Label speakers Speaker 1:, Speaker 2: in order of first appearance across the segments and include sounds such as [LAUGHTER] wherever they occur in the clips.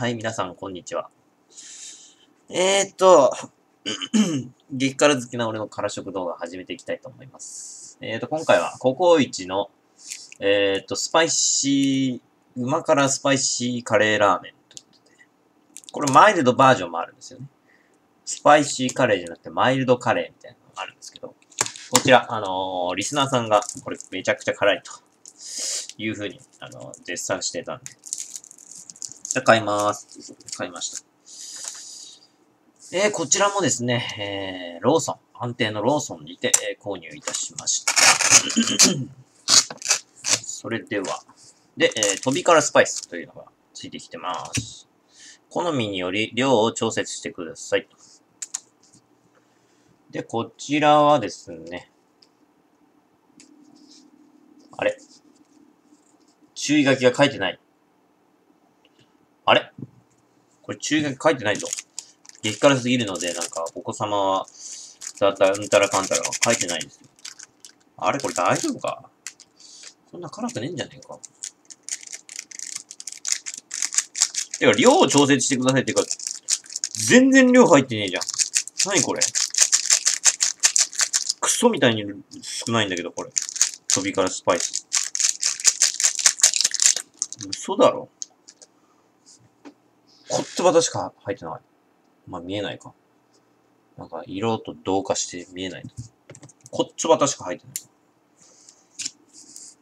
Speaker 1: はい、皆さん、こんにちは。えーっと、[CLEARS THROAT] 激辛好きな俺の辛食動画始めていきたいと思います。えーっと、今回は、ココイチの、えーっと、スパイシー、旨辛スパイシーカレーラーメンということで、これマイルドバージョンもあるんですよね。スパイシーカレーじゃなくてマイルドカレーみたいなのがあるんですけど、こちら、あのー、リスナーさんが、これめちゃくちゃ辛いと。いうふうに、あの、絶賛してたんで。じゃ、買います。買いました。えー、こちらもですね、えー、ローソン、安定のローソンにて、えー、購入いたしました。[COUGHS] それでは、で、えー、飛びからスパイスというのがついてきてます。好みにより量を調節してください。で、こちらはですね、あれ？注意書きが書いてない。あれ？これ注意書き書いてないぞ。激辛すぎるので、なんか、お子様は、だったうんたらかんたらが書いてないんですよ。あれ？これ大丈夫か？そんな辛くねえんじゃねえか？てか、量を調節してくださいってか、全然量入ってねえじゃん。何これ？クソみたいに少ないんだけど、これ。飛びからスパイス。嘘だろ？こっちばたしか入ってない。まあ見えないか。なんか色と同化して見えない。こっちばたしか入ってない。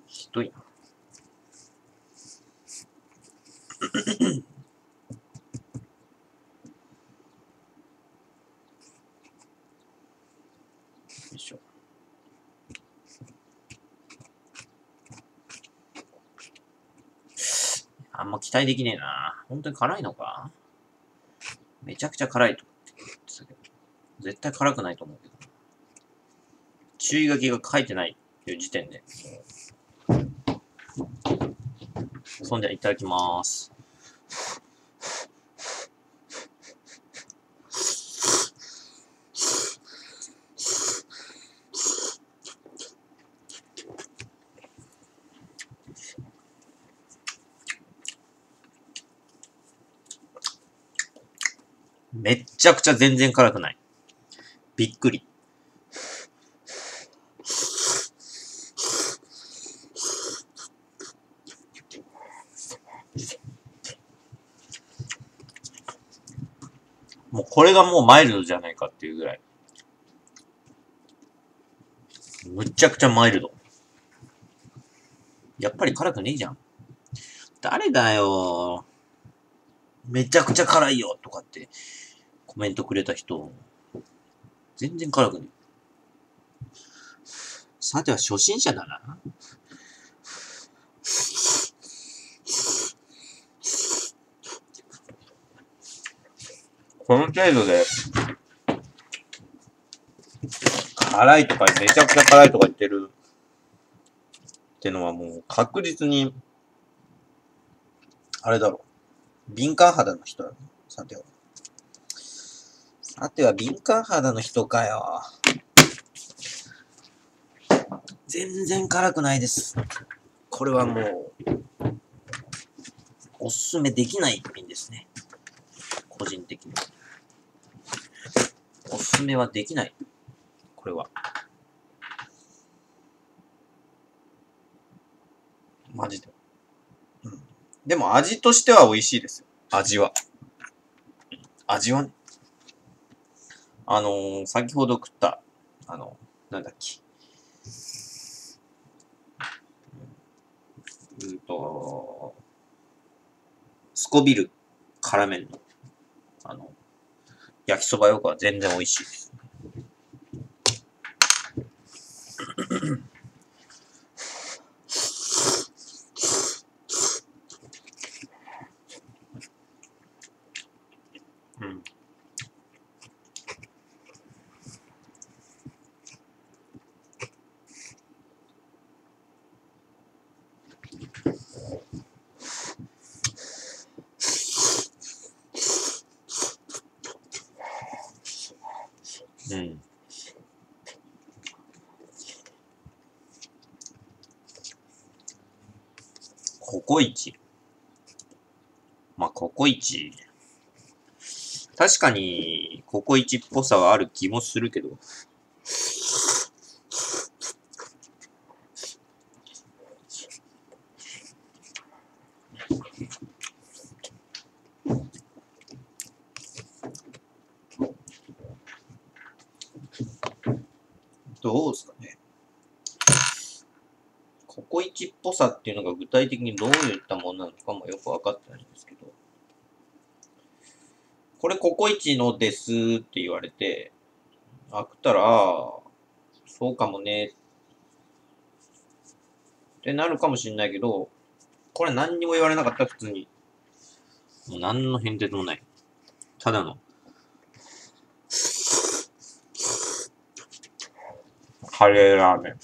Speaker 1: ひどいな。あんま期待できねえな。本当に辛いのか？めちゃくちゃ辛いと言ってたけど。絶対辛くないと思うけど。注意書きが書いてないっていう時点で。そんじゃいただきます。めっちゃくちゃ全然辛くない。びっくり。もうこれがもうマイルドじゃないかっていうぐらい。むっちゃくちゃマイルド。やっぱり辛くねえじゃん。誰だよ。めちゃくちゃ辛いよとかってコメントくれた人、全然辛くねさては初心者だな。この程度で、辛いとかめちゃくちゃ辛いとか言ってるってのはもう確実に、あれだろう。敏感肌の人だね。さては。さては敏感肌の人かよ。全然辛くないです。これはもう、おすすめできない一品ですね。個人的に。おすすめはできない。これは。マジで。うんでも味としては美味しいです。味は。味はね。あのー、先ほど食った、あの、なんだっけ。うんと、すこビル辛麺の、あの、焼きそばよくは全然美味しいです。うん。ココイチ。まあ、ココイチ。確かに、ココイチっぽさはある気もするけど。どうですかね。ココイチっぽさっていうのが具体的にどういったものなのかもよくわかってないんですけど。これココイチのですって言われて、開くたら、そうかもねってなるかもしんないけど、これ何にも言われなかったら普通に、もう何の変哲もない。ただの、カレーラーメン。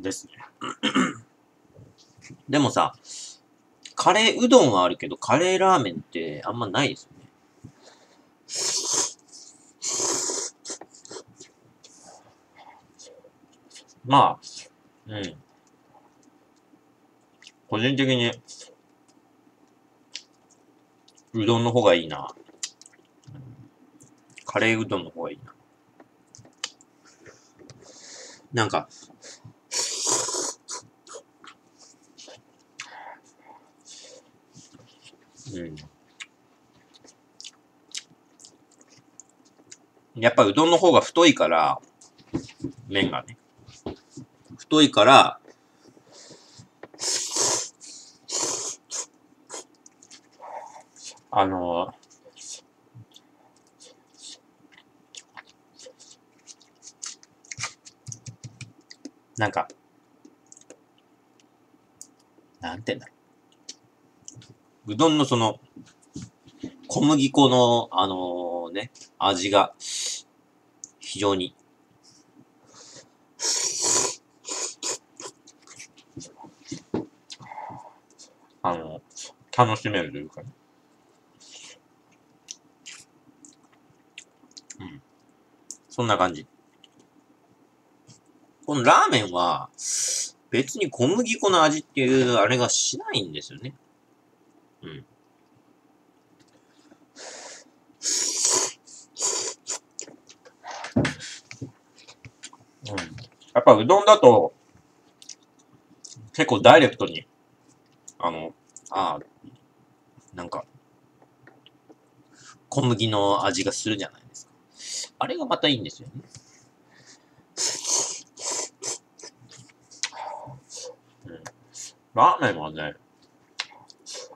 Speaker 1: ですね。[COUGHS] でもさ、カレーうどんはあるけど、カレーラーメンってあんまないですよね。まあ、うん。個人的に、うどんの方がいいな。カレーうどんの方がいいな。なんか、うん。やっぱうどんの方が太いから、麺がね。太いから、あの、なんか、なんて言うんだろう。うどんのその、小麦粉の、あのー、ね、味が、非常に、あの、楽しめるというかね。うん。そんな感じ。このラーメンは、別に小麦粉の味っていうあれがしないんですよね。うん。うん。やっぱうどんだと、結構ダイレクトに、あの、ああ、なんか、小麦の味がするじゃないですか。あれがまたいいんですよね。ラーメンはね、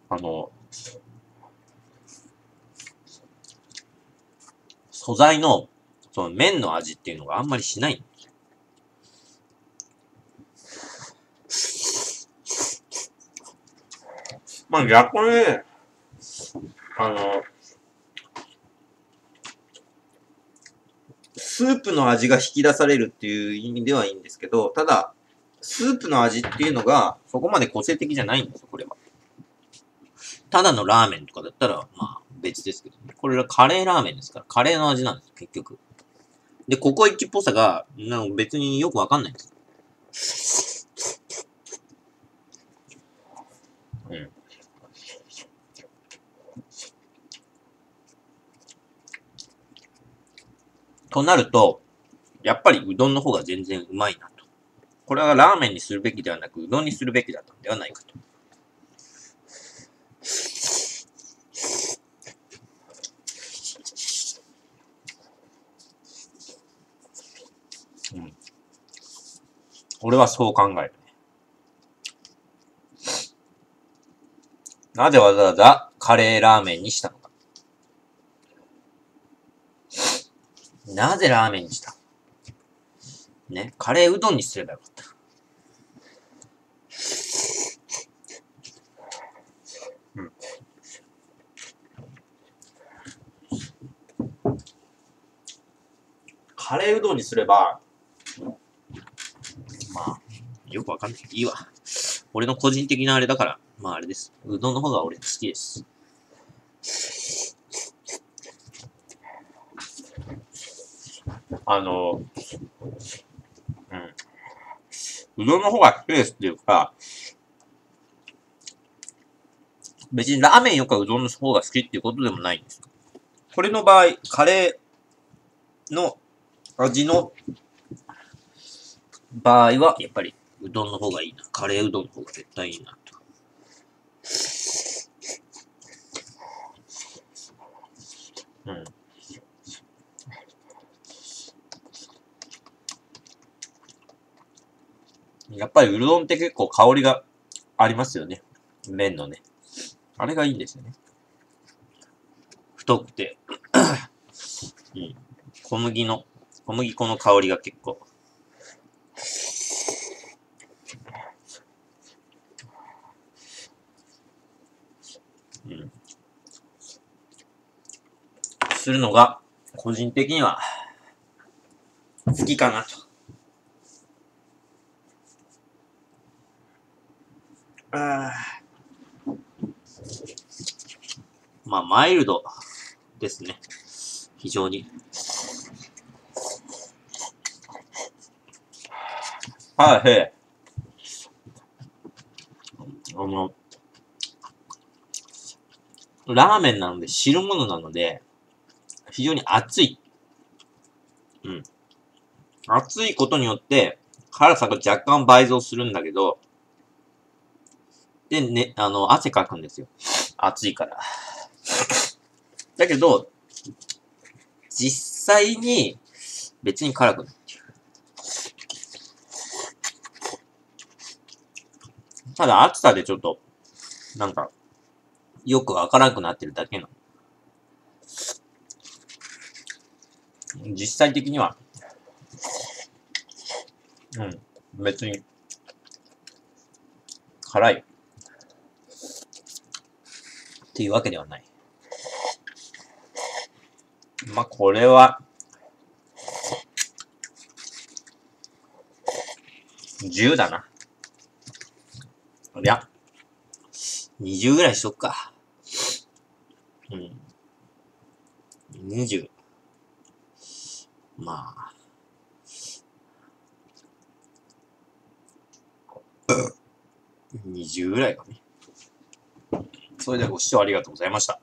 Speaker 1: あの、素材の、その麺の味っていうのがあんまりしない。まあ逆に、あの、スープの味が引き出されるっていう意味ではいいんですけど、ただ、スープの味っていうのが、そこまで個性的じゃないんですよ、これは。ただのラーメンとかだったら、まあ、別ですけど、ね、これはカレーラーメンですから、カレーの味なんです、結局。で、ココイチっぽさが、なん別によくわかんないんです。うん。となると、やっぱりうどんの方が全然うまいな。これはラーメンにするべきではなく、うどんにするべきだったのではないかと。うん。俺はそう考えるね。なぜわざわざカレーラーメンにしたのか。なぜラーメンにした？ね、カレーうどんにすればよかった。うん。カレーうどんにすれば、まあ、よくわかんない。いいわ。俺の個人的なあれだから、まああれです。うどんの方が俺好きです。あの、うどんの方が好きですっていうか、別にラーメンよかうどんの方が好きっていうことでもないんですよ。これの場合、カレーの味の場合は、やっぱりうどんの方がいいな。カレーうどんの方が絶対いいなと。うん。やっぱりうどんって結構香りがありますよね。麺のね。あれがいいんですよね。太くて。[LAUGHS] うん。小麦の、小麦粉の香りが結構。うん。するのが、個人的には、好きかなと。あ [SIGHS] まあ、マイルドですね。非常に。はい、へえ。あの、ラーメンなので、汁物なので、非常に熱い。うん。熱いことによって、辛さが若干倍増するんだけど、で、ね、あの、汗かくんですよ。暑いから。だけど、実際に別に辛くない。ただ暑さでちょっと、なんか、よくわからなくなってるだけの。実際的には、うん、別に、辛い。っていうわけではない。まあ、これは、10だな。いや、20ぐらいしとくか。うん。20。まあ。20ぐらいかね。それではご視聴ありがとうございました。